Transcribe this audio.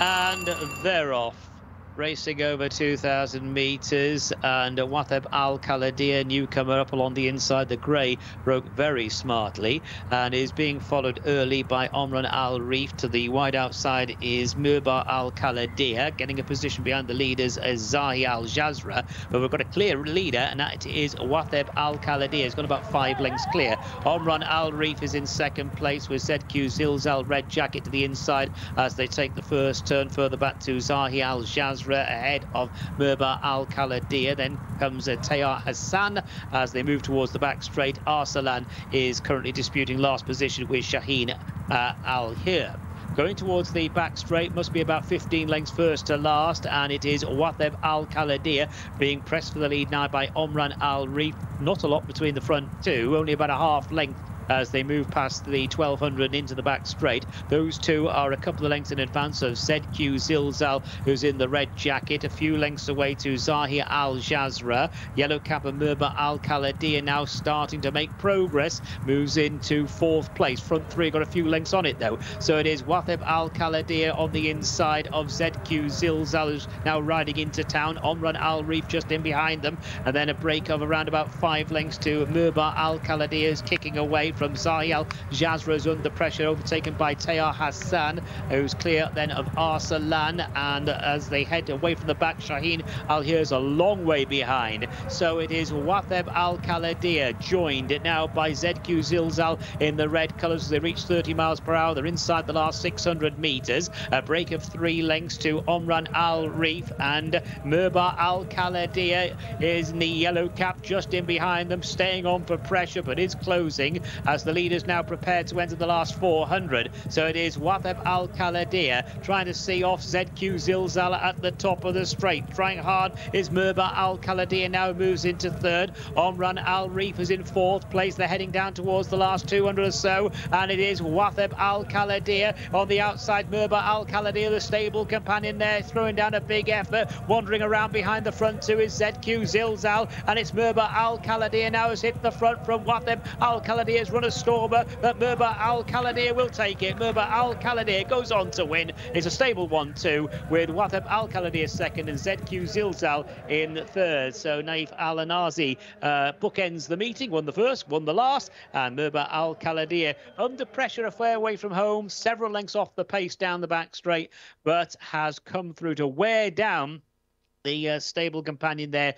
And they're off. Racing over 2,000 metres, and Watheb Al Khaladia, newcomer up along the inside. The grey broke very smartly and is being followed early by Omran Al Reef. To the wide outside is Mirba Al Khaladia, getting a position behind the leaders as Zahi Al Jazra. But we've got a clear leader, and that is Watheb Al Khaladia. He's got about five lengths clear. Omran Al Reef is in second place with ZQ Zilzal Red Jacket to the inside as they take the first turn further back to Zahi Al Jazra ahead of Mirba Al Khaladia. Then comes uh, Tayar Hassan as they move towards the back straight. Arsalan is currently disputing last position with Shaheen uh, Al Hir. Going towards the back straight must be about 15 lengths first to last, and it is Watheb Al Khaladia being pressed for the lead now by Omran Al Reef. Not a lot between the front two, only about a half length as they move past the 1200 into the back straight. Those two are a couple of lengths in advance of ZQ Zilzal, who's in the red jacket, a few lengths away to Zahir Al Jazra. Yellow cap and Mirba Al Khaladia now starting to make progress, moves into fourth place. Front three got a few lengths on it though. So it is Watheb Al Khaladia on the inside of ZQ Zilzal, who's now riding into town. Omran Al Reef just in behind them, and then a break of around about five lengths to Mirba Al Khaladia is kicking away from Zayal. Jazra's under pressure, overtaken by Tayar Hassan, who's clear then of Arsalan. And as they head away from the back, Shaheen Al is a long way behind. So it is Watheb Al Khaladia joined now by ZQ Zilzal in the red colours they reach 30 miles per hour. They're inside the last 600 metres. A break of three lengths to Omran Al Reef and Mirba Al Khaladia is in the yellow cap just in behind them, staying on for pressure, but is closing as the leaders now prepare to enter the last 400. So it is Watheb Al Khaladia trying to see off ZQ Zilzala at the top of the straight. Trying hard is Mirba Al Khaladia now moves into third. Omran Al Reef is in fourth place. They're heading down towards the last 200 or so. And it is Watheb Al Khaladia on the outside. Mirba Al Khaladia, the stable companion there, throwing down a big effort. Wandering around behind the front two is ZQ Zilzal. And it's Mirba Al Khaladia now has hit the front from Watheb Al Khaladia's run a stormer, but Mirba Al Khaladia will take it. Mirba Al Khaladia goes on to win. It's a stable 1 2 with Watheb Al Khaladia second and ZQ Zilzal in third. So Naif Al Anazi uh, bookends the meeting, won the first, won the last, and Mirba Al Khaladia under pressure a fair way from home, several lengths off the pace down the back straight, but has come through to wear down the uh, stable companion there.